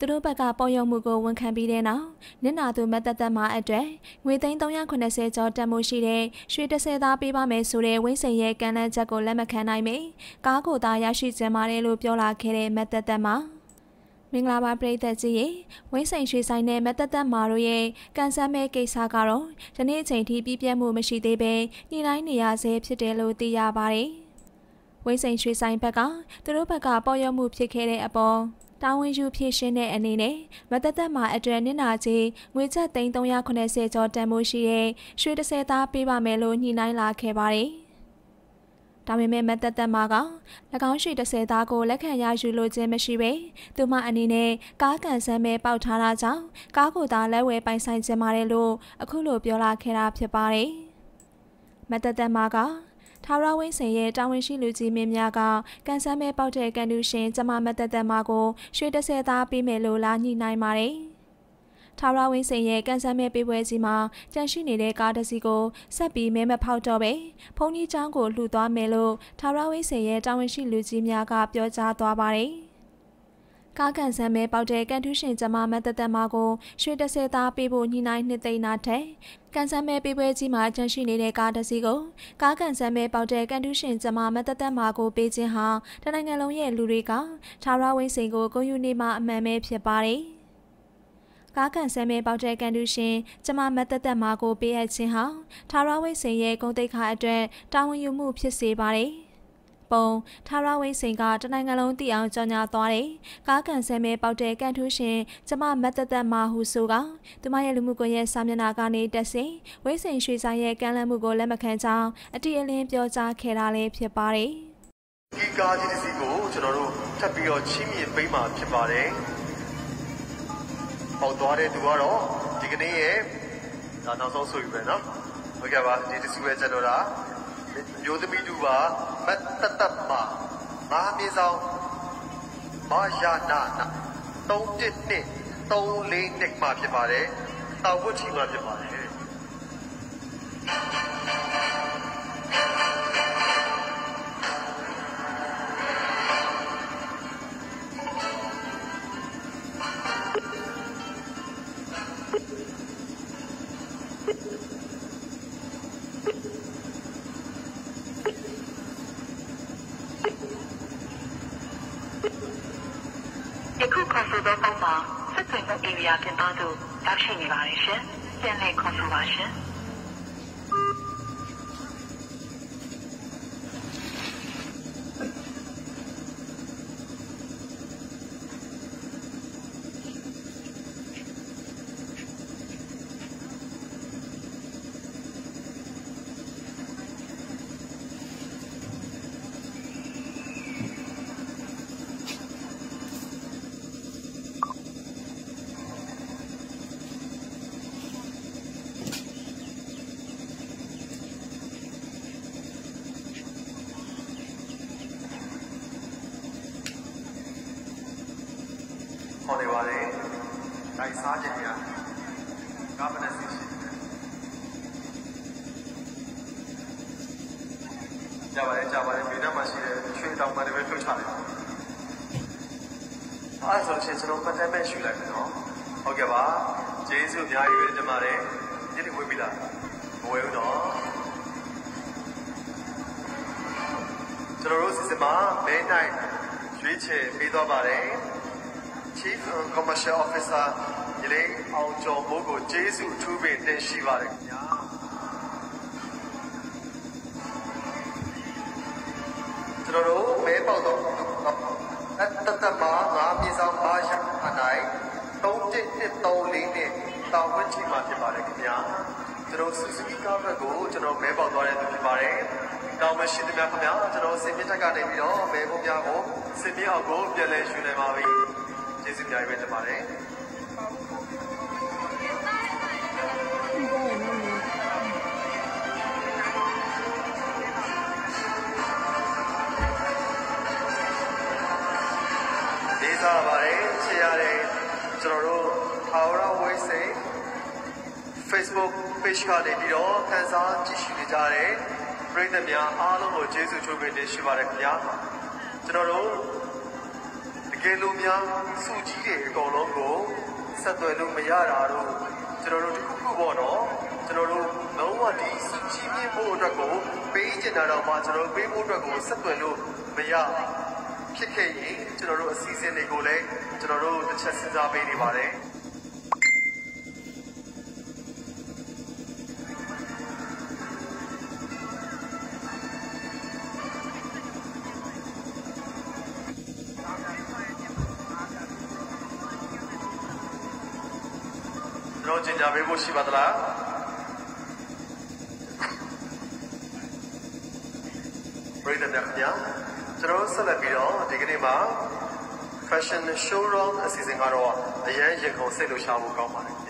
သူတို့ဘက်ကပေါ်ရုံမှုကိုဝန်ခံပြီးတဲ့နောက်နစ်နာသူမတ်သက်သက်မှအတွက်ငွေသိန်း380ကျော်တန်မိုးရှိတဲ့ရွှေတစ်ဆယ်သားပေးပါမယ်ဆိုတဲ့ဝင်းစိန်ရဲ့ကမ်းလှမ်းချက်ကိုလက်မခံနိုင်မီကားကိုသာရရှိကြပါတယ်လို့ပြောလာခဲ့တဲ့မတ်သက်သက်မှာမင်္ဂလာပါပရိသတ်ကြီးရေဝင်းစိန်ရွှေဆိုင်နဲ့မသက်သက်မာတို့ရဲ့ကန်ဆယ်မဲကိစ္စကတော့ဒီနေ့အချိန်ထိပြည့်ပြည့်မှုမရှိသေးပဲညှိနှိုင်းနေရဆဲဖြစ်တယ်လို့သိရပါတယ်ဝင်းစိန်ရွှေဆိုင်ဘက်ကသူတို့ဘက်ကပေါ်ရမှုဖြစ်ခဲ့တဲ့အပေါ် တာဝန်ယူဖြည့်ရှင်းတဲ့အနေနဲ့မသက်သက်မှာအတွက်နစ်နာချေငွေချက်သိန်း380ကျော်တန်ဖိုးရှိတဲ့ရွှေ30သားပေးပါမယ်လို့ညှိနှိုင်းလာခဲ့ပါတယ်။ဒါပေမဲ့မသက်သက်မက၎င်းရှိ30သားကိုလက်ခံရယူလိုခြင်းမရှိပဲသူမအနေနဲ့ကားကန်ဆန်းပဲပေါက်ထားတာကြောင့်ကားကိုသာလက်ဝဲပိုင်ဆိုင်ခြင်းပါတယ်လို့အခုလိုပြောလာခဲ့တာဖြစ်ပါတယ်မသက်သက်မက ထာဝရဝင်းစင်ရဲ့တာဝန်ရှိလူကြီးမင်းများကကန်ဆန်းမဲပေါက်တဲ့ကန်တူရှင်ကျမမသက်သက်မကိုရွှေ30သားပေးမယ်လို့လာညှိနှိုင်းပါတယ်။ထာဝရဝင်းစိန်ရဲ့ကန်ဆယ်မဲပေးပွဲကြီးမှာကြန့်ရှိနေတဲ့ကားတစ်စီးကိုဆက်ပြီးမဲမဖောက်တော့ပဲဖုန်ကြီးချောင်းကိုလှူသွားမယ်လို့ထာဝရဝင်းစိန်ရဲ့တာဝန်ရှိလူကြီးများကပြောကြားသွားပါတယ်။ ကားကန်ဆယ်မဲပေါက်တဲ့ကန်ထူးရှင်ကျမမတ်တသက်မကိုရွှေတစ်ဆယ်သားပေးဖို့ညှိနှိုင်းနှစ်သိန်းနာထက်ကန်ဆယ်မဲပေးပွဲကြီးမှာကြန့်ရှိနေတဲ့ကားတစ်စီးကိုကားကန်ဆယ်မဲပေါက်တဲ့ကန်ထူးရှင်ကျမမတ်တသက်မကိုပေးခြင်းဟာတနိုင်ငံလုံးရဲ့လူတွေကထာဝရဝင်းစိန်ကိုဂုဏ်ယူနေမှအမှန်ပဲဖြစ်ပါတယ်။ကားကန်ဆဲမဲပေါတဲ့ကန်တူရှင်ကျမမတ်သက်သက်မာကိုပေးအပ်ခြင်းဟာထာဝရဝိစိန်ရဲ့ဂုဏ်သိက္ခာအတွက်တာဝန်ယူမှုဖြစ်စေပါတယ်။ ပုံထာဝရဝိစိန်ကတနိုင်ငံလုံးတည်အောင်ကြော်ညာသွားတယ်။ကားကန်ဆဲမဲပေါတဲ့ကန်ထူးရှင်ကျမမတ်သက်သက်မာဟုဆိုကသူမရဲ့လူမှုကွန်ရက်စာမျက်နှာကနေတက်စင်ဝိစိန်ရွှေဆိုင်ရဲ့ကမ်းလှမ်းမှုကိုလက်မခံကြောင်းအတိအလင်းပြောကြားခဲ့တာလည်းဖြစ်ပါတယ်။ဒီကားကြီးတစ်စီးကိုကျွန်တော်တို့ထပ်ပြီးတော့ချီးမြှင့်ပေးမှာဖြစ်ပါတယ်။ပေါက်သွားတဲ့သူကတော့ဒီကနေ့ရဲ့ဒါနောက်ဆုံးဆိုယူပဲနော်ဟုတ်ကဲ့ပါဒီတစုပဲချက်တော့တာ မျိုးသမီးတူပါမတ်တတပါမဟာမြေဆောင်မာယာနာနာ3တစ်နှစ်3လေးနှစ်မှဖြစ်ပါတယ်တောင်ဝတ်ချီမှဖြစ်ပါတယ် တင်သားသို့ရောက်ရှိနေပါတယ်ရှင်။ပြန်လည်ခေါ်ဆိုပါရှင်။ စားခြင်းများကာမနစီရှိကြပါလေကြပါလေမိသားမှာရှိတဲ့ချွေတောင်မှလည်းပဲထုတ်ချတယ်အဲ့ဆိုရှင်ကျွန်တော်ပတ်သက်မဲ့ရှူလိုက်မယ်နော်ဟုတ်ကဲ့ပါကျေးဇူးအများကြီးပဲတင်ပါတယ်ဒီနေ့ဝေးပြီလားမဝေးဘူးနော်ကျွန်တော်တို့စီစဉ်မှာမဲနိုင်ရွေးချယ်ပေးသွားပါတယ် Chief Commercial Officer ညီလေးအောင်ကျော်မိုးကိုကျေးဇူးအထူးပင်တင်ရှိပါတယ်ခင်ဗျာကျွန်တော်တို့မဲပေါက်တော့အတတမငါမြေဆောင်ပါရအနိုင်3134နဲ့တောင်ဝင်းချီမှာဖြစ်ပါတယ်ခင်ဗျာကျွန်တော်စူဇူကီကားဘက်ကိုကျွန်တော်မဲပေါက်သွားတဲ့သူဖြစ်ပါတယ်တောင်မရှိသမျှခင်ဗျာကျွန်တော်စင်မြင့်တက်ကနေပြီးတော့မဲဖို့များကိုစင်မြင့်အောင်ကိုပြန်လဲယူနိုင်ပါပြီ ကျေးဇူးများပဲတင်ပါတယ်စားပါတယ်ချစ်ရတယ်ကျွန်တော်တို့ထာဝရဝိစိတ် Facebook page ကနေပြီးတော့ခန်းစားကြည့်ရှုနေကြတဲ့ပရိသတ်များအားလုံးကိုကျေးဇူးချွေးပေးတင်ရှိပါတယ်ခင်ဗျာကျွန်တော်တို့တ ကကယ်လို့များစုကြီးတွေအကုန်လုံးကိုဆက်သွယ်လို့မရတာတော့ကျွန်တော်တို့တစ်ခုခုပေါ့နော်ကျွန်တော်တို့လုံးဝဒီစုကြီးပြဖို့အတွက်ကိုပေးချင်တာတော့မှကျွန်တော်ပေးဖို့အတွက်ကိုဆက်သွယ်လို့မရဖြစ်ခဲ့ရင်ကျွန်တော်တို့အစီအစဉ်တွေကိုလည်းကျွန်တော်တို့တစ်ချက်စဉ်းစားပေးနေပါတယ် ကျွန်တော်ကျင်ညာပေးဖို့ရှိပါသလားပရိသတ်များခင်ဗျာကျွန်တော်ဆက်လက်ပြီးတော့ဒီကနေ့မှာ fashion show round အစီအစဉ်ကတော့အရန်ရင်ခုန်စိတ်လှုပ်ရှားဖို့ကောင်းပါတယ်ခင်ဗျာ